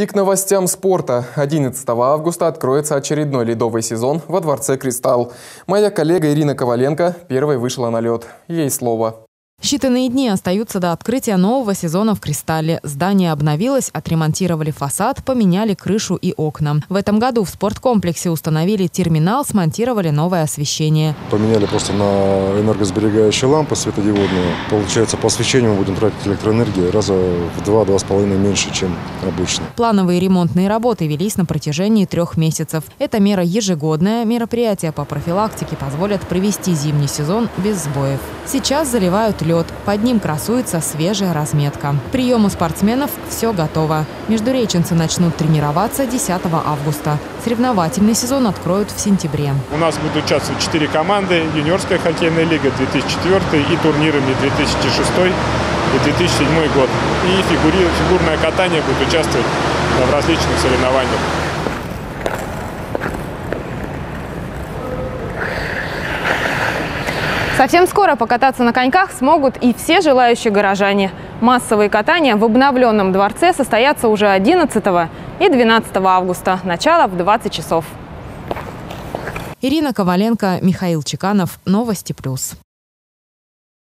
И к новостям спорта. 11 августа откроется очередной ледовый сезон во Дворце «Кристалл». Моя коллега Ирина Коваленко первой вышла на лед. Ей слово. Считанные дни остаются до открытия нового сезона в «Кристалле». Здание обновилось, отремонтировали фасад, поменяли крышу и окна. В этом году в спорткомплексе установили терминал, смонтировали новое освещение. Поменяли просто на энергосберегающие лампы светодиодные. Получается, по освещению мы будем тратить электроэнергии раза в два-два с половиной меньше, чем обычно. Плановые ремонтные работы велись на протяжении трех месяцев. Это мера ежегодная. Мероприятия по профилактике позволят провести зимний сезон без сбоев. Сейчас заливают лед. Под ним красуется свежая разметка. К приему спортсменов все готово. Междуреченцы начнут тренироваться 10 августа. Соревновательный сезон откроют в сентябре. У нас будут участвовать четыре команды. Юниорская хоккейная лига 2004 и турнирами 2006 и 2007 год. И фигурное катание будет участвовать в различных соревнованиях. Совсем скоро покататься на коньках смогут и все желающие горожане. Массовые катания в обновленном дворце состоятся уже 11 и 12 августа. Начало в 20 часов. Ирина Коваленко, Михаил Чеканов. Новости плюс.